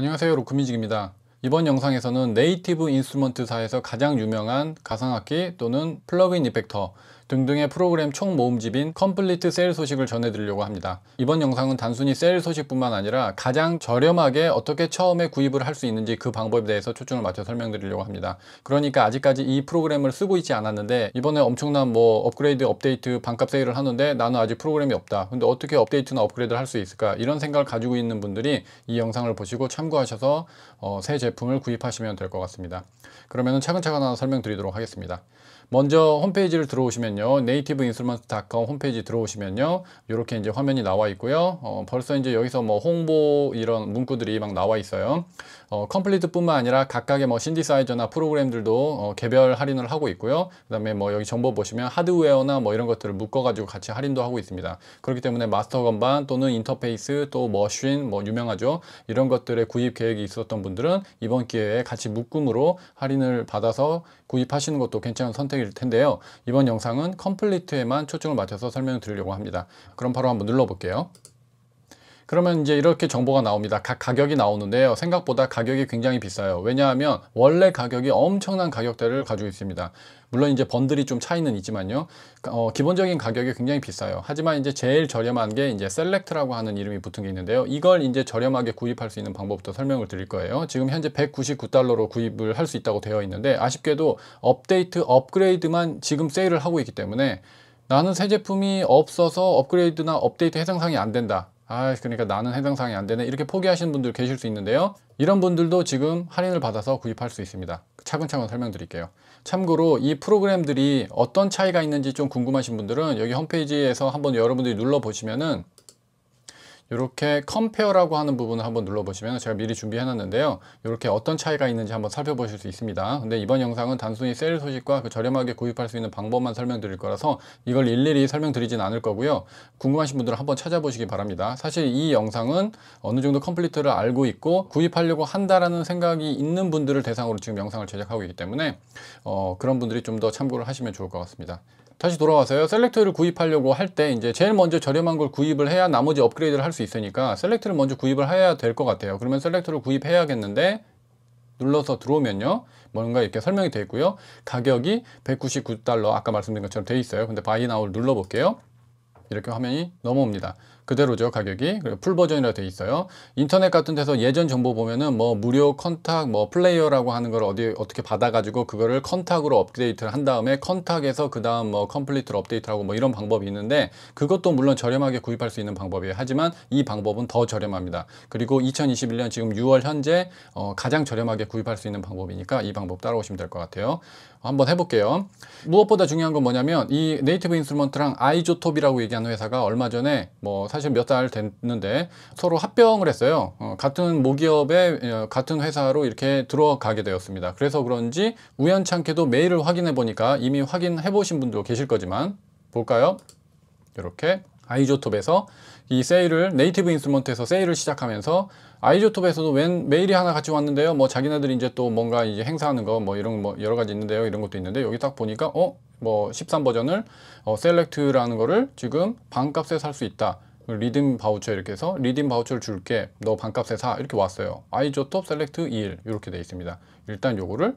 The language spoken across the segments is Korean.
안녕하세요 로크뮤직입니다. 이번 영상에서는 Native Instruments사에서 가장 유명한 가상악기 또는 플러그인 이펙터 등등의 프로그램 총 모음집인 KOMPLETE 세일 소식을 전해드리려고 합니다. 이번 영상은 단순히 세일 소식뿐만 아니라 가장 저렴하게 어떻게 처음에 구입을 할 수 있는지 그 방법에 대해서 초점을 맞춰 설명드리려고 합니다. 그러니까 아직까지 이 프로그램을 쓰고 있지 않았는데 이번에 엄청난 뭐 업그레이드 업데이트 반값 세일을 하는데 나는 아직 프로그램이 없다. 근데 어떻게 업데이트나 업그레이드를 할 수 있을까? 이런 생각을 가지고 있는 분들이 이 영상을 보시고 참고하셔서 어, 새 제품을 구입하시면 될 것 같습니다. 그러면 차근차근 하나 설명드리도록 하겠습니다. 먼저 홈페이지를 들어오시면요 Native Instruments닷컴 홈페이지 들어오시면요 이렇게 이제 화면이 나와 있고요. 어, 벌써 이제 여기서 뭐 홍보 이런 문구들이 막 나와 있어요. 어, KOMPLETE 뿐만 아니라 각각의 뭐 신디사이저나 프로그램들도 어, 개별 할인을 하고 있고요. 그 다음에 뭐 여기 정보 보시면 하드웨어나 뭐 이런 것들을 묶어 가지고 같이 할인도 하고 있습니다. 그렇기 때문에 마스터 건반 또는 인터페이스 또 Maschine 뭐 유명하죠. 이런 것들의 구입 계획이 있었던 분들은 이번 기회에 같이 묶음으로 할인을 받아서 구입하시는 것도 괜찮은 선택일 텐데요. 이번 영상은 KOMPLETE에만 초점을 맞춰서 설명을 드리려고 합니다. 그럼 바로 한번 눌러 볼게요 그러면 이제 이렇게 정보가 나옵니다. 각 가격이 나오는데요. 생각보다 가격이 굉장히 비싸요. 왜냐하면 원래 가격이 엄청난 가격대를 가지고 있습니다. 물론 이제 번들이 좀 차이는 있지만요. 어, 기본적인 가격이 굉장히 비싸요. 하지만 이제 제일 저렴한 게 이제 Select라고 하는 이름이 붙은 게 있는데요. 이걸 이제 저렴하게 구입할 수 있는 방법부터 설명을 드릴 거예요. 지금 현재 199달러로 구입을 할 수 있다고 되어 있는데 아쉽게도 업데이트, 업그레이드만 지금 세일을 하고 있기 때문에 나는 새 제품이 없어서 업그레이드나 업데이트 해당 사항이 안 된다. 아 그러니까 나는 해당 사항이 안 되네. 이렇게 포기하시는 분들 계실 수 있는데요. 이런 분들도 지금 할인을 받아서 구입할 수 있습니다. 차근차근 설명드릴게요. 참고로 이 프로그램들이 어떤 차이가 있는지 좀 궁금하신 분들은 여기 홈페이지에서 한번 여러분들이 눌러 보시면은 이렇게 Compare라고 하는 부분을 한번 눌러보시면 제가 미리 준비해 놨는데요. 이렇게 어떤 차이가 있는지 한번 살펴보실 수 있습니다. 근데 이번 영상은 단순히 세일 소식과 그 저렴하게 구입할 수 있는 방법만 설명드릴 거라서 이걸 일일이 설명드리진 않을 거고요. 궁금하신 분들은 한번 찾아보시기 바랍니다. 사실 이 영상은 어느 정도 Komplete를 알고 있고 구입하려고 한다라는 생각이 있는 분들을 대상으로 지금 영상을 제작하고 있기 때문에 어, 그런 분들이 좀 더 참고를 하시면 좋을 것 같습니다 다시 돌아와서요. Select를 구입하려고 할 때 이제 제일 먼저 저렴한 걸 구입을 해야 나머지 업그레이드를 할 수 있으니까 Select를 먼저 구입을 해야 될 것 같아요. 그러면 Select를 구입해야겠는데 눌러서 들어오면요. 뭔가 이렇게 설명이 되어 있고요. 가격이 199달러 아까 말씀드린 것처럼 되어 있어요. 근데 Buy Now를 눌러볼게요. 이렇게 화면이 넘어옵니다. 그대로죠 가격이. full 버전이라 돼 있어요. 인터넷 같은 데서 예전 정보 보면은 뭐 무료 Kontakt 뭐 플레이어라고 하는 걸 어디 어떻게 받아 가지고 그거를 Kontakt로 업데이트를 한 다음에 Kontakt에서 그 다음 뭐 Komplete를 업데이트하고 뭐 이런 방법이 있는데 그것도 물론 저렴하게 구입할 수 있는 방법이에요. 하지만 이 방법은 더 저렴합니다. 그리고 2021년 지금 6월 현재 어, 가장 저렴하게 구입할 수 있는 방법이니까 이 방법 따라오시면 될 것 같아요. 한번 해볼게요. 무엇보다 중요한 건 뭐냐면 이 Native Instruments랑 iZotope이라고 얘기하는 회사가 얼마 전에 뭐 사실 몇 달 됐는데 서로 합병을 했어요. 어, 같은 모기업에 어, 같은 회사로 이렇게 들어가게 되었습니다. 그래서 그런지 우연찮게도 메일을 확인해 보니까 이미 확인해 보신 분도 계실 거지만 볼까요? 이렇게 iZotope에서 이 세일을 Native Instruments에서 세일을 시작하면서 iZotope에서도 웬 메일이 하나 같이 왔는데요. 뭐 자기네들이 이제 또 뭔가 이제 행사하는 거 뭐 이런 뭐 여러 가지 있는데요. 이런 것도 있는데 여기 딱 보니까 어 뭐 13 버전을 어 Select라는 거를 지금 반값에 살 수 있다. redeem 바우처 이렇게 해서 redeem 바우처를 줄게 너 반값에 사 이렇게 왔어요. iZotope Select 21 이렇게 되어 있습니다. 일단 요거를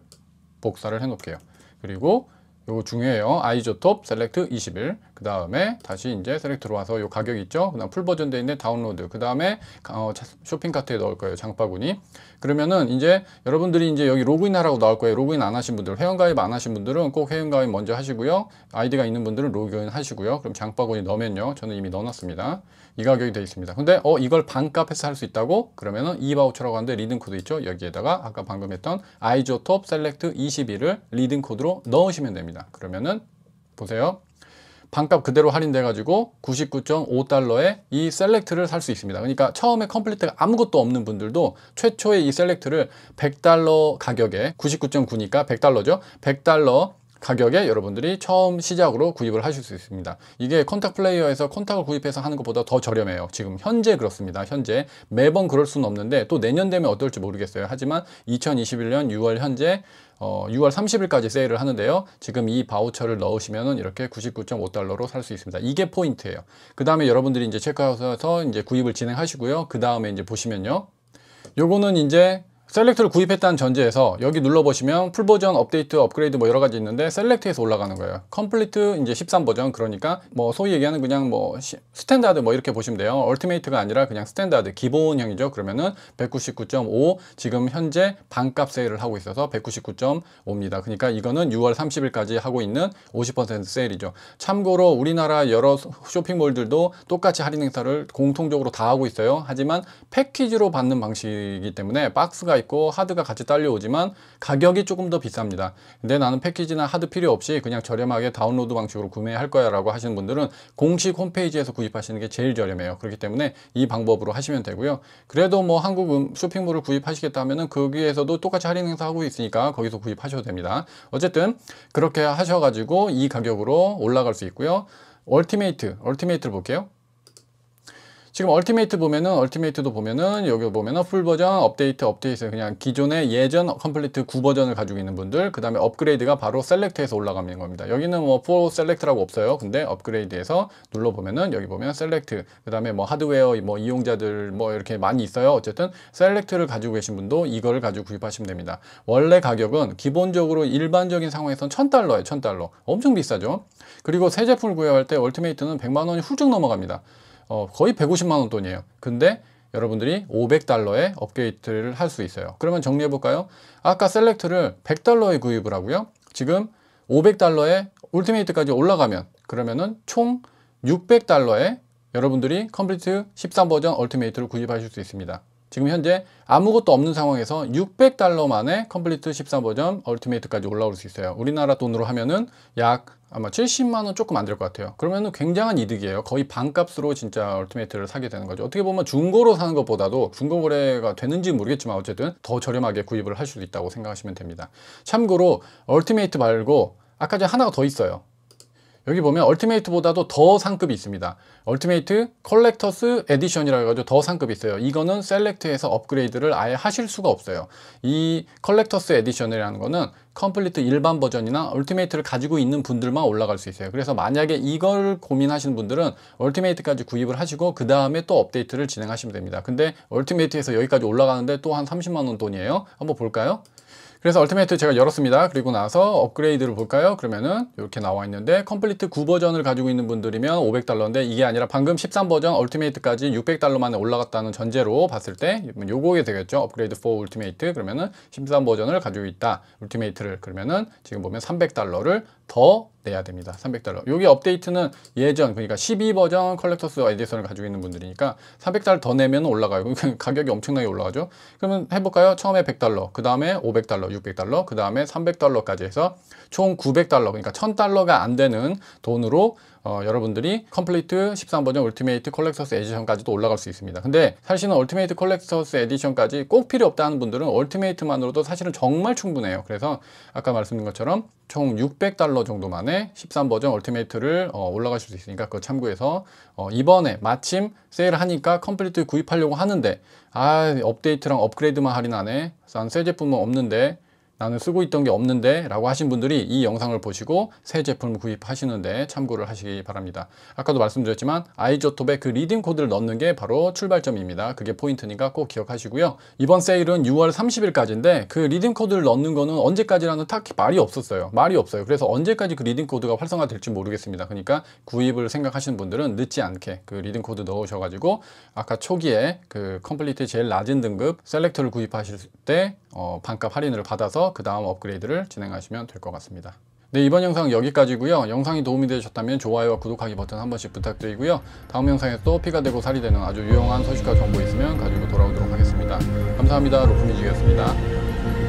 복사를 해 놓을게요. 그리고 요거 중요해요. iZotope Select 21 그 다음에 다시 이제 Select로 와서 요 가격 있죠? 그 다음 full 버전 돼 있는 다운로드. 그 다음에 어, 쇼핑 카트에 넣을 거예요 장바구니. 그러면은 이제 여러분들이 이제 여기 로그인 하라고 나올 거예요. 로그인 안 하신 분들 회원가입 안 하신 분들은 꼭 회원가입 먼저 하시고요. 아이디가 있는 분들은 로그인 하시고요. 그럼 장바구니 넣으면요. 저는 이미 넣어놨습니다. 이 가격이 되어 있습니다. 근데 어 이걸 반값에서 할 수 있다고? 그러면은 이 바우처라고 하는데 redeem 코드 있죠? 여기에다가 아까 방금 했던 iZotope Select 21을 redeem 코드로 넣으시면 됩니다. 그러면은 보세요. 반값 그대로 할인돼 가지고 99.5달러에 이 Select를 살 수 있습니다. 그러니까 처음에 Komplete가 아무것도 없는 분들도 최초에 이 Select를 100달러 가격에 99.9니까 100달러죠. 100달러 가격에 여러분들이 처음 시작으로 구입을 하실 수 있습니다. 이게 Kontakt Player에서 Kontakt를 구입해서 하는 것보다 더 저렴해요. 지금 현재 그렇습니다. 현재 매번 그럴 수는 없는데 또 내년 되면 어떨지 모르겠어요. 하지만 2021년 6월 현재 어, 6월 30일까지 세일을 하는데요. 지금 이 바우처를 넣으시면 이렇게 99.5달러로 살 수 있습니다. 이게 포인트예요. 그 다음에 여러분들이 이제 체크아웃해서 이제 구입을 진행하시고요. 그 다음에 이제 보시면요. 요거는 이제 Select를 구입했다는 전제에서 여기 눌러보시면 full 버전 업데이트 업그레이드 뭐 여러 가지 있는데 Select에서 올라가는 거예요. Komplete 이제 13 버전. 그러니까 뭐 소위 얘기하는 그냥 뭐 시, standard 뭐 이렇게 보시면 돼요. Ultimate가 아니라 그냥 standard 기본형이죠. 그러면은 199.5 지금 현재 반값 세일을 하고 있어서 199.5입니다. 그러니까 이거는 6월 30일까지 하고 있는 50% 세일이죠. 참고로 우리나라 여러 쇼핑몰들도 똑같이 할인 행사를 공통적으로 다 하고 있어요. 하지만 패키지로 받는 방식이기 때문에 박스가 있고 하드가 같이 딸려오지만 가격이 조금 더 비쌉니다. 근데 나는 패키지나 하드 필요 없이 그냥 저렴하게 다운로드 방식으로 구매할 거야 라고 하시는 분들은 공식 홈페이지에서 구입하시는 게 제일 저렴해요. 그렇기 때문에 이 방법으로 하시면 되고요. 그래도 뭐 한국 음, 쇼핑몰을 구입하시겠다 하면은 거기에서도 똑같이 할인 행사하고 있으니까 거기서 구입하셔도 됩니다. 어쨌든 그렇게 하셔가지고 이 가격으로 올라갈 수 있고요. Ultimate, Ultimate를 볼게요. 지금 Ultimate 보면은 Ultimate도 보면은 여기 보면은 full 버전 업데이트 업데이트 그냥 기존의 예전 Komplete 9 버전을 가지고 있는 분들 그 다음에 업그레이드가 바로 Select에서 올라가는 겁니다. 여기는 뭐 for Select라고 없어요. 근데 업그레이드에서 눌러보면은 여기 보면 Select 그 다음에 뭐 하드웨어 뭐 이용자들 뭐 이렇게 많이 있어요. 어쨌든 Select를 가지고 계신 분도 이거를 가지고 구입하시면 됩니다. 원래 가격은 기본적으로 일반적인 상황에선 1000달러예요 1000달러. 엄청 비싸죠? 그리고 새 제품을 구입할 때 Ultimate는 100만원이 훌쩍 넘어갑니다 어, 거의 150만 원 돈이에요. 근데 여러분들이 500달러에 업데이트를 할 수 있어요. 그러면 정리해 볼까요? 아까 Select를 100달러에 구입을 하고요. 지금 500달러에 Ultimate까지 올라가면 그러면은 총 600달러에 여러분들이 Komplete 13 버전 Ultimate를 구입하실 수 있습니다. 지금 현재 아무것도 없는 상황에서 600달러 만에 Komplete 13 버전 Ultimate까지 올라올 수 있어요. 우리나라 돈으로 하면은 약 아마 70만 원 조금 안 될 것 같아요. 그러면은 굉장한 이득이에요. 거의 반값으로 진짜 Ultimate를 사게 되는 거죠. 어떻게 보면 중고로 사는 것보다도 중고 거래가 되는지 모르겠지만 어쨌든 더 저렴하게 구입을 할 수도 있다고 생각하시면 됩니다. 참고로 Ultimate 말고 아까 전에 하나가 더 있어요. 여기 보면 Ultimate보다도 더 상급이 있습니다. Ultimate Collector's Edition이라고 해가지고 더 상급이 있어요. 이거는 Select에서 업그레이드를 아예 하실 수가 없어요. 이 Collector's Edition이라는 거는 Komplete 일반 버전이나 Ultimate를 가지고 있는 분들만 올라갈 수 있어요. 그래서 만약에 이걸 고민하시는 분들은 Ultimate까지 구입을 하시고 그 다음에 또 업데이트를 진행하시면 됩니다. 근데 Ultimate에서 여기까지 올라가는데 또 한 30만 원 돈이에요. 한번 볼까요? 그래서 Ultimate 제가 열었습니다. 그리고 나서 업그레이드를 볼까요? 그러면은 이렇게 나와 있는데 Komplete 9 버전을 가지고 있는 분들이면 500달러인데 이게 아니라 방금 13 버전 Ultimate까지 600달러 만에 올라갔다는 전제로 봤을 때 요게 되겠죠. 업그레이드 for Ultimate 그러면은 13 버전을 가지고 있다. Ultimate를 그러면은 지금 보면 300달러를 더 내야 됩니다. 300달러. 여기 업데이트는 예전 그러니까 12버전 Collector's Edition을 가지고 있는 분들이니까 300달러 더 내면 올라가요. 가격이 엄청나게 올라가죠. 그러면 해볼까요? 처음에 100달러, 그 다음에 500달러, 600달러, 그 다음에 300달러까지 해서 총 900달러, 그러니까 1000달러가 안 되는 돈으로 어, 여러분들이 Komplete 13버전 Ultimate Collector's Edition까지도 올라갈 수 있습니다. 근데 사실은 Ultimate Collector's Edition까지 꼭 필요 없다는 분들은 Ultimate만으로도 사실은 정말 충분해요. 그래서 아까 말씀드린 것처럼 총 600달러 정도 만에 13버전 Ultimate를 어, 올라가실 수 있으니까 그거 참고해서 어, 이번에 마침 세일을 하니까 Komplete 구입하려고 하는데 아 업데이트랑 업그레이드만 할인하네 싼 새 제품은 없는데 나는 쓰고 있던 게 없는데 라고 하신 분들이 이 영상을 보시고 새 제품을 구입하시는데 참고를 하시기 바랍니다. 아까도 말씀드렸지만 iZotope에 그 redeem code를 넣는 게 바로 출발점입니다. 그게 포인트니까 꼭 기억하시고요. 이번 세일은 6월 30일까지인데 그 redeem code를 넣는 거는 언제까지라는 딱히 말이 없었어요. 말이 없어요. 그래서 언제까지 그 redeem code가 활성화 될지 모르겠습니다. 그러니까 구입을 생각하시는 분들은 늦지 않게 그 redeem code 넣으셔가지고 아까 초기에 그 Komplete 제일 낮은 등급 Select를 구입하실 때 어, 반값 할인을 받아서 그 다음 업그레이드를 진행하시면 될 것 같습니다. 네 이번 영상 여기까지고요. 영상이 도움이 되셨다면 좋아요와 구독하기 버튼 한 번씩 부탁드리고요. 다음 영상에 또 피가 되고 살이 되는 아주 유용한 소식과 정보 있으면 가지고 돌아오도록 하겠습니다. 감사합니다. 로프미직이었습니다.